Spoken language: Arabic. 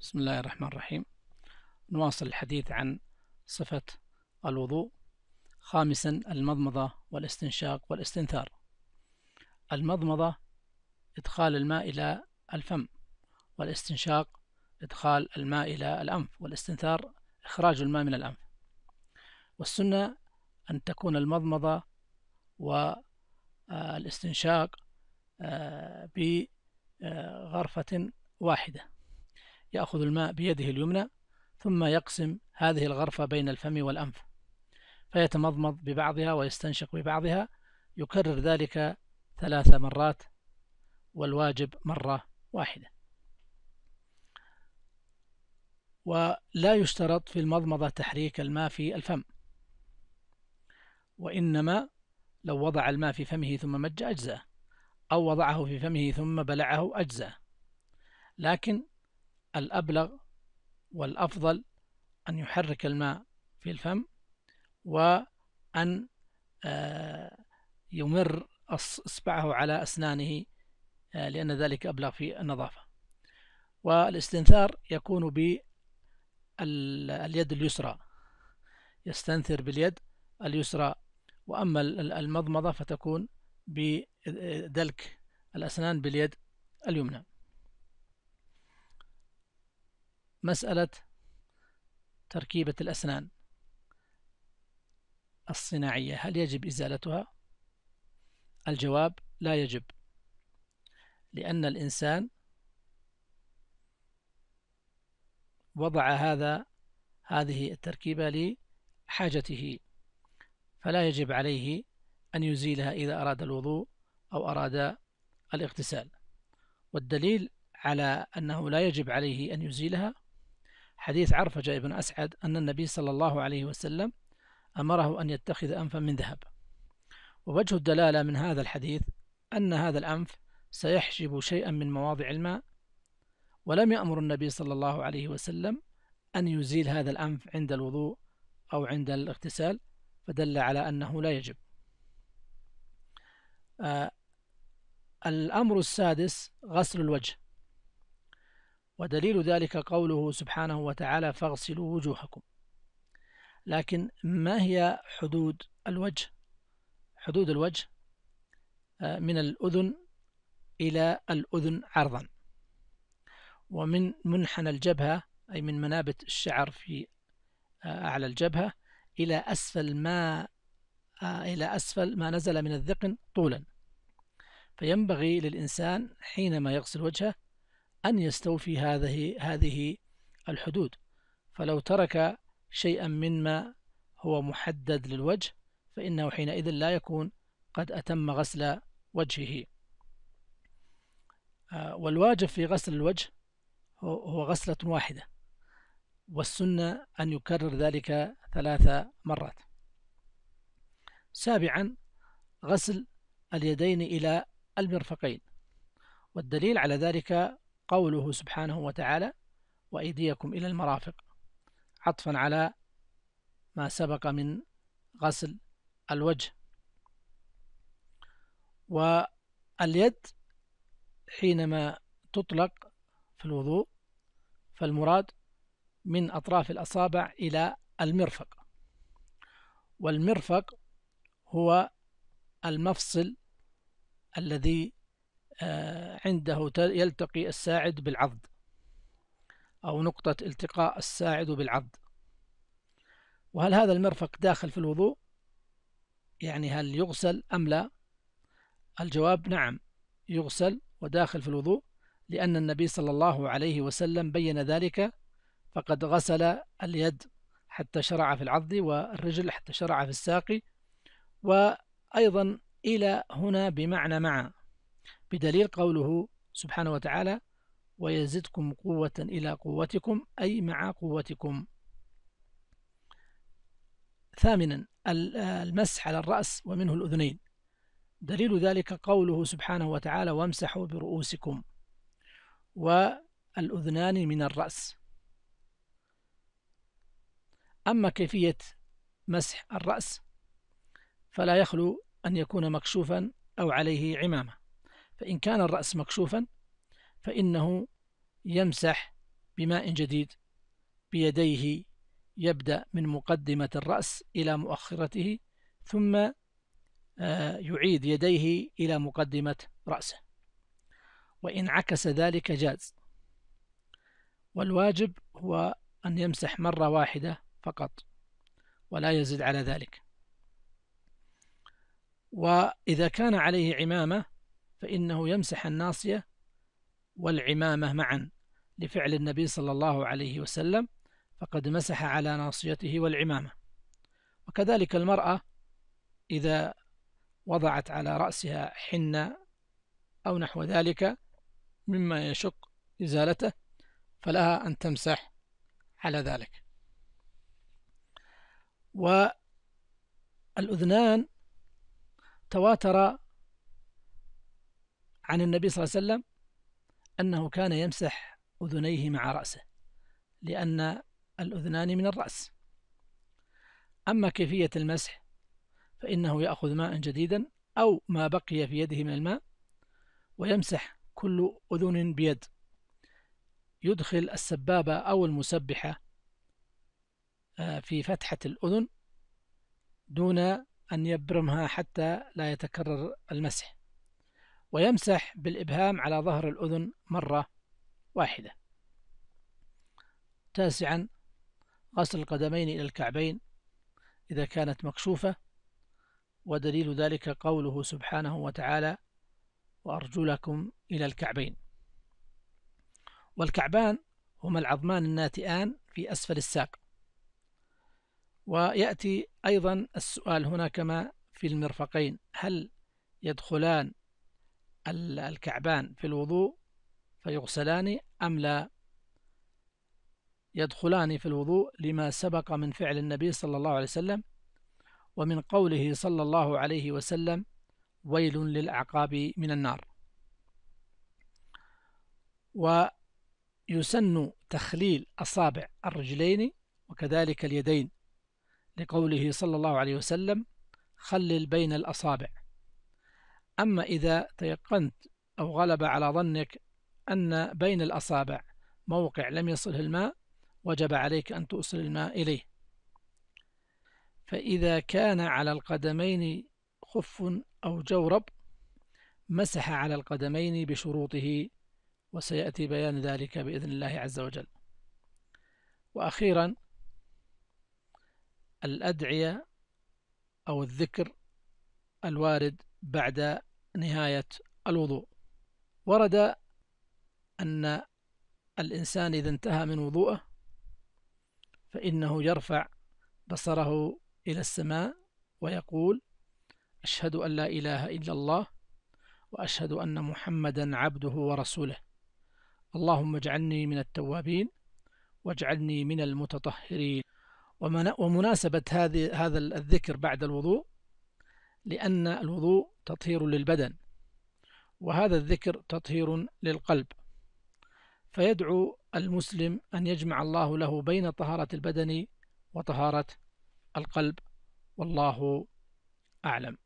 بسم الله الرحمن الرحيم. نواصل الحديث عن صفة الوضوء خامسا المضمضة والاستنشاق والاستنثار. المضمضة إدخال الماء إلى الفم والاستنشاق إدخال الماء إلى الأنف والاستنثار إخراج الماء من الأنف. والسنة أن تكون المضمضة والاستنشاق آه، بغرفة واحدة. يأخذ الماء بيده اليمنى ثم يقسم هذه الغرفة بين الفم والأنف فيتمضمض ببعضها ويستنشق ببعضها يكرر ذلك ثلاث مرات والواجب مرة واحدة. ولا يشترط في المضمضة تحريك الماء في الفم وإنما لو وضع الماء في فمه ثم مج أجزاء أو وضعه في فمه ثم بلعه أجزاء. لكن الأبلغ والأفضل أن يحرك الماء في الفم وأن آه، يمر إصبعه على أسنانه آه، لأن ذلك أبلغ في النظافة. والاستنثار يكون باليد اليسرى. يستنثر باليد اليسرى. وأما المضمضة فتكون بدلك الأسنان باليد اليمنى. مسألة تركيبة الأسنان الصناعية هل يجب إزالتها؟ الجواب لا يجب لأن الإنسان وضع هذا هذه التركيبة لحاجته فلا يجب عليه أن يزيلها إذا أراد الوضوء أو أراد الاغتسال والدليل على أنه لا يجب عليه أن يزيلها حديث عرفجة بن أسعد أن النبي صلى الله عليه وسلم أمره أن يتخذ أنفا من ذهب. ووجه الدلالة من هذا الحديث أن هذا الأنف سيحجب شيئا من مواضع الماء ولم يأمر النبي صلى الله عليه وسلم أن يزيل هذا الأنف عند الوضوء أو عند الاغتسال فدل على أنه لا يجب. آه الأمر السادس غسل الوجه. ودليل ذلك قوله سبحانه وتعالى فاغسلوا وجوهكم. لكن ما هي حدود الوجه؟ حدود الوجه آه، من الأذن إلى الأذن عرضا. ومن منحنى الجبهة أي من منابت الشعر في آه، أعلى الجبهة إلى أسفل ما آه، إلى أسفل ما نزل من الذقن طولا. فينبغي للإنسان حينما يغسل وجهه أن يستوفي هذه هذه الحدود. فلو ترك شيئا مما هو محدد للوجه فإنه حينئذ لا يكون قد أتم غسل وجهه. آه، والواجب في غسل الوجه هو غسلة واحدة والسنة أن يكرر ذلك ثلاث مرات. سابعا غسل اليدين إلى المرفقين. والدليل على ذلك قوله سبحانه وتعالى وأيديكم إلى المرافق. عطفا على ما سبق من غسل الوجه. واليد حينما تطلق في الوضوء فالمراد من أطراف الأصابع إلى المرفق. والمرفق هو المفصل الذي عنده يلتقي الساعد بالعضد أو نقطة التقاء الساعد بالعضد. وهل هذا المرفق داخل في الوضوء؟ يعني هل يغسل أم لا؟ الجواب نعم يغسل وداخل في الوضوء لأن النبي صلى الله عليه وسلم بين ذلك فقد غسل اليد حتى شرع في العضد والرجل حتى شرع في الساق. وأيضا إلى هنا بمعنى مع بدليل قوله سبحانه وتعالى ويزدكم قوة إلى قوتكم أي مع قوتكم. ثامنا المسح على الرأس ومنه الأذنين. دليل ذلك قوله سبحانه وتعالى وامسحوا برؤوسكم والأذنان من الرأس. أما كيفية مسح الرأس فلا يخلو أن يكون مكشوفا أو عليه عمامة. فإن كان الرأس مكشوفا فإنه يمسح بماء جديد بيديه يبدأ من مقدمة الرأس إلى مؤخرته ثم آه، يعيد يديه إلى مقدمة رأسه. وإن عكس ذلك جاز. والواجب هو أن يمسح مرة واحدة فقط ولا يزيد على ذلك. وإذا كان عليه عمامة فإنه يمسح الناصية والعمامة معا لفعل النبي صلى الله عليه وسلم فقد مسح على ناصيته والعمامة. وكذلك المرأة إذا وضعت على رأسها حنة أو نحو ذلك مما يشق إزالته فلها أن تمسح على ذلك. والأذنان تواتر عن النبي صلى الله عليه وسلم أنه كان يمسح أذنيه مع رأسه لأن الأذنان من الرأس. أما كيفية المسح فإنه يأخذ ماء جديدا أو ما بقي في يده من الماء ويمسح كل أذن بيد. يدخل السبابة أو المسبحة آه، في فتحة الأذن دون أن يبرمها حتى لا يتكرر المسح. ويمسح بالإبهام على ظهر الأذن مرة واحدة. تاسعا غسل القدمين إلى الكعبين إذا كانت مكشوفة ودليل ذلك قوله سبحانه وتعالى وأرجلكم إلى الكعبين والكعبان هما العظمان الناتئان في أسفل الساق. ويأتي أيضا السؤال هنا كما في المرفقين هل يدخلان الكعبان في الوضوء فيغسلان أم لا؟ يدخلان في الوضوء لما سبق من فعل النبي صلى الله عليه وسلم ومن قوله صلى الله عليه وسلم ويل للأعقاب من النار. ويسن تخليل أصابع الرجلين وكذلك اليدين لقوله صلى الله عليه وسلم خلل بين الأصابع. أما إذا تيقنت أو غلب على ظنك أن بين الأصابع موقع لم يصله الماء وجب عليك أن توصل الماء إليه. فإذا كان على القدمين خف أو جورب مسح على القدمين بشروطه وسيأتي بيان ذلك بإذن الله عز وجل. وأخيرا الأدعية أو الذكر الوارد بعد نهاية الوضوء. ورد أن الإنسان إذا انتهى من وضوءه فإنه يرفع بصره إلى السماء ويقول أشهد أن لا إله إلا الله وأشهد أن محمدا عبده ورسوله. اللهم اجعلني من التوابين واجعلني من المتطهرين. ومناسبة هذا الذكر بعد الوضوء لأن الوضوء تطهير للبدن وهذا الذكر تطهير للقلب. فيدعو المسلم أن يجمع الله له بين طهارة البدن وطهارة القلب والله أعلم.